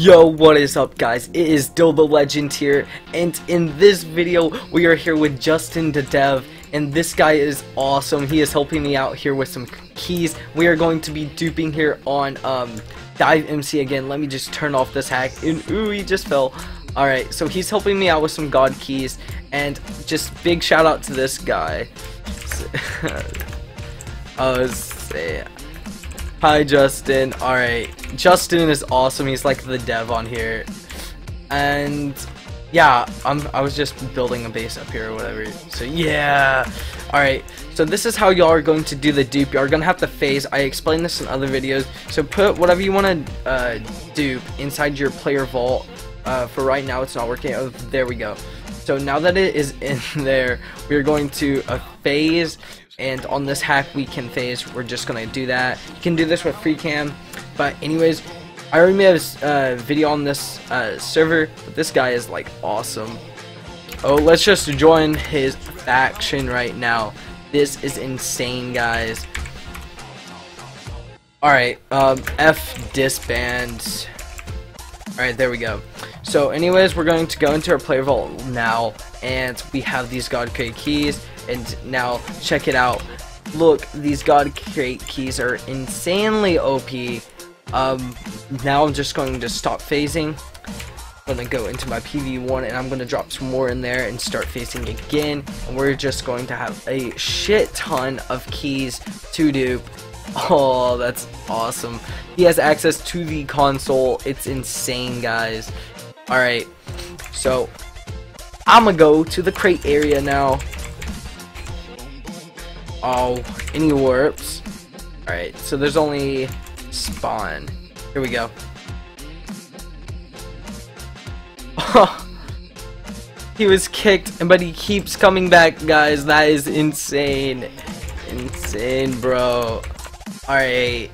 Yo, what is up guys? It is Dill the Legend here, and in this video, we are here with Justin the Dev, and this guy is awesome. He is helping me out here with some keys. We are going to be duping here on um, Dive MC again. Let me just turn off this hack, and ooh, he just fell. Alright, so he's helping me out with some god keys, and just big shout out to this guy. I say Hi Justin. Alright. Justin is awesome. He's like the dev on here. And yeah, I'm I was just building a base up here or whatever. So yeah. Alright. So this is how y'all are going to do the dupe. Y'all are gonna have to phase. I explained this in other videos. So put whatever you want to uh, dupe inside your player vault. Uh, for right now, it's not working. Oh, there we go. So now that it is in there, we're going to uh, phase and on this hack we can phase. We're just gonna do that. You can do this with free cam but anyways I already made a uh, video on this uh, server but this guy is like awesome. Oh let's just join his faction right now. This is insane guys. Alright um, F disband. Alright there we go. So anyways we're going to go into our player vault now and we have these god crate keys and now check it out. Look these god crate keys are insanely OP um, now I'm just going to stop phasing. I'm gonna go into my PV1 and I'm gonna drop some more in there and start phasing again. And we're just going to have a shit ton of keys to dupe oh that's awesome. He has access to the console. It's insane guys. Alright so I'm gonna go to the crate area now Oh, any warps? Alright, so there's only spawn. Here we go. he was kicked, but he keeps coming back, guys. That is insane. Insane, bro. Alright.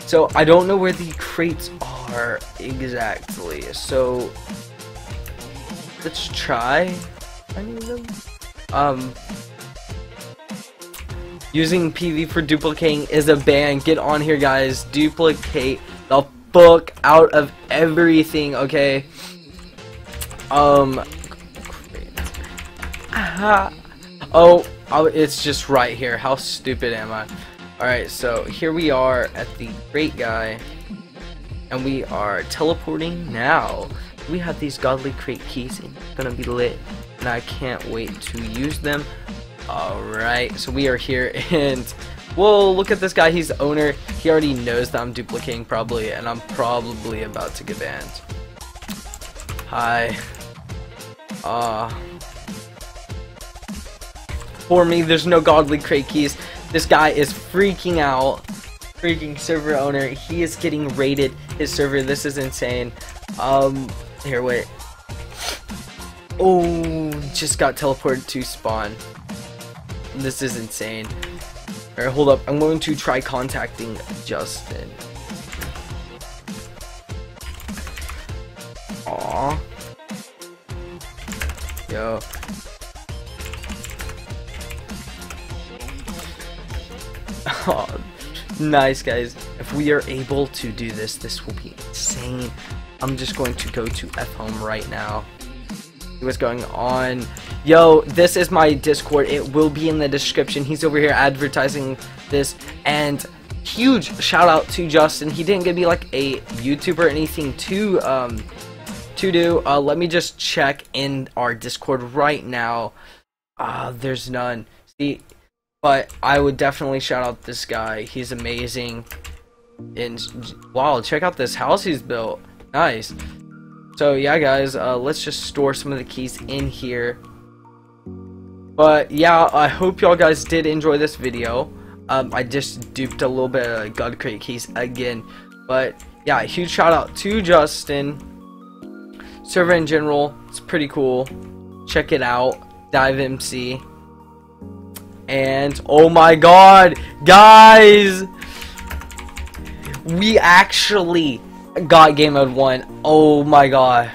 So, I don't know where the crates are exactly. So, let's try finding them. Um, Using PV for duplicating is a ban. Get on here, guys. Duplicate the fuck out of everything, okay? Um. Oh, oh, it's just right here. How stupid am I? Alright, so here we are at the great guy. And we are teleporting now. We have these godly crate keys it's gonna be lit. And I can't wait to use them. Alright, so we are here and whoa, look at this guy, he's owner. He already knows that I'm duplicating probably and I'm probably about to get banned. Hi. Uh For me, there's no godly crate keys. This guy is freaking out. Freaking server owner. He is getting raided. His server. This is insane. Um here wait. Oh just got teleported to spawn. This is insane. Alright, hold up. I'm going to try contacting Justin. Aw. Yo. nice, guys. If we are able to do this, this will be insane. I'm just going to go to F home right now. What's going on? Yo, this is my Discord. It will be in the description. He's over here advertising this. And huge shout out to Justin. He didn't give me like a YouTube or anything to um to do. Uh, let me just check in our Discord right now. Uh, there's none. See, but I would definitely shout out this guy. He's amazing. And wow, check out this house he's built. Nice. So yeah, guys, uh, let's just store some of the keys in here. But yeah, I hope y'all guys did enjoy this video. Um, I just duped a little bit of God Crate keys again. But yeah, huge shout out to Justin. Server in general, it's pretty cool. Check it out. Dive MC. And oh my god, guys! We actually got game mode 1. Oh my gosh.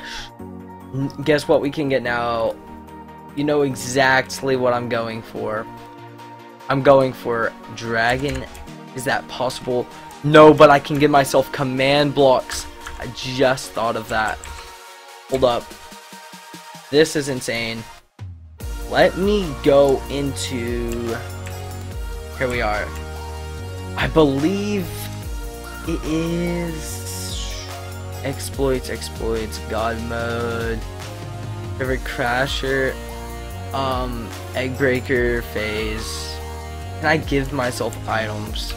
Guess what we can get now? You know exactly what I'm going for. I'm going for dragon. Is that possible? No, but I can give myself command blocks. I just thought of that. Hold up. This is insane. Let me go into... Here we are. I believe it is... Exploits, exploits, God mode, River Crasher, um, Egg Breaker phase. Can I give myself items?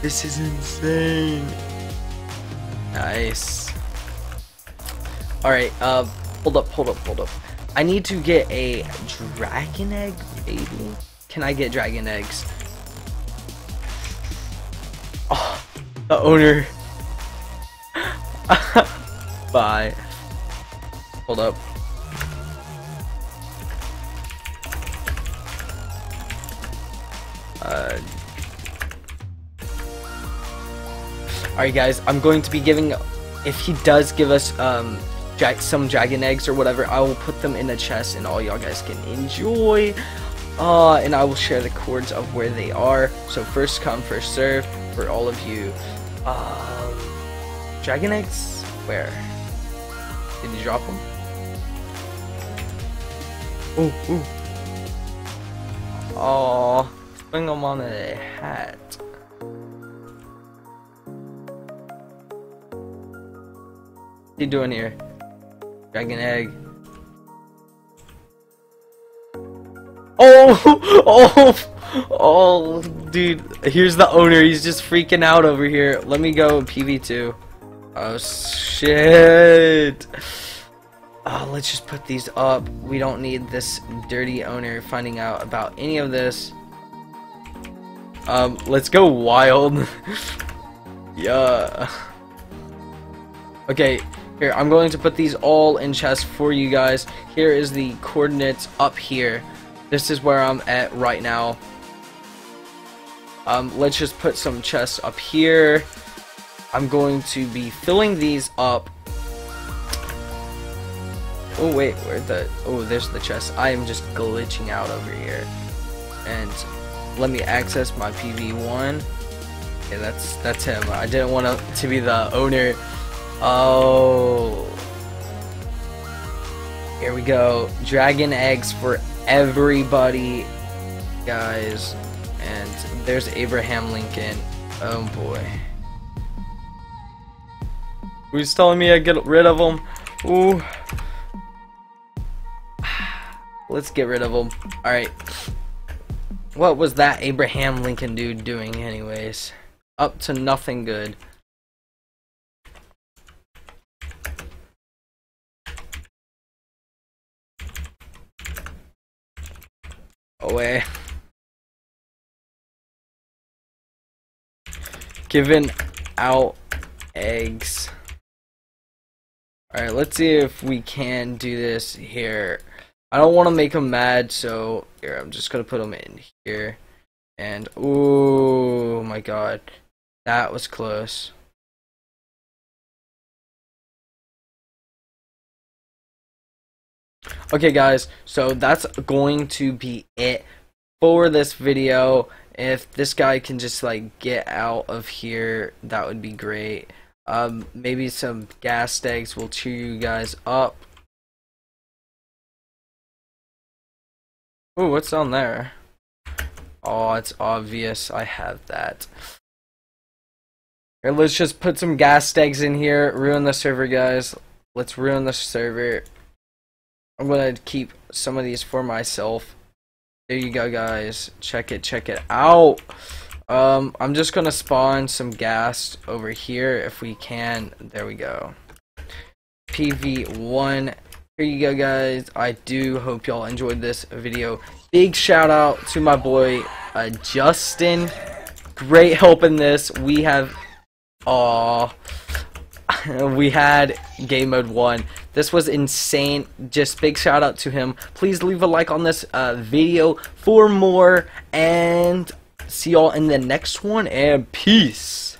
This is insane. Nice. Alright, uh, hold up, hold up, hold up. I need to get a dragon egg, maybe? Can I get dragon eggs? Oh, the owner. Bye. Hold up. Uh, Alright guys, I'm going to be giving, if he does give us um, some dragon eggs or whatever, I will put them in a chest and all y'all guys can enjoy. Uh, and I will share the cords of where they are. So first come, first serve for all of you. Um, dragon eggs? Where? Did you drop them? Oh, ooh. Oh, putting them on a hat. What you doing here? Dragon egg. Oh! Oh! Oh, dude. Here's the owner. He's just freaking out over here. Let me go PV2. Oh, shit. Oh, let's just put these up. We don't need this dirty owner finding out about any of this. Um, let's go wild. yeah. Okay, here, I'm going to put these all in chests for you guys. Here is the coordinates up here. This is where I'm at right now. Um, let's just put some chests up here. I'm going to be filling these up Oh wait, where the oh there's the chest. I am just glitching out over here. And let me access my PV1. Okay, that's that's him. I didn't want to, to be the owner. Oh. Here we go. Dragon eggs for everybody, guys. And there's Abraham Lincoln. Oh boy. Who's telling me I get rid of him? Ooh. Let's get rid of him. Alright. What was that Abraham Lincoln dude doing anyways? Up to nothing good. Away. Giving out eggs. Alright, let's see if we can do this here. I don't want to make him mad, so here, I'm just going to put him in here. And, oh my god. That was close. Okay guys, so that's going to be it for this video. If this guy can just like get out of here, that would be great. Um, maybe some ghast eggs will cheer you guys up. Oh, what's down there? Oh, it's obvious. I have that. Let's just put some gas tags in here. Ruin the server, guys. Let's ruin the server. I'm gonna keep some of these for myself. There you go, guys. Check it, check it out. Um, I'm just gonna spawn some ghast over here if we can. There we go. PV1 here you go guys. I do hope y'all enjoyed this video. Big shout out to my boy uh, justin. Great help in this. We have oh we had game mode 1 this was insane. Just big shout out to him. Please leave a like on this uh, video for more and see y'all in the next one and peace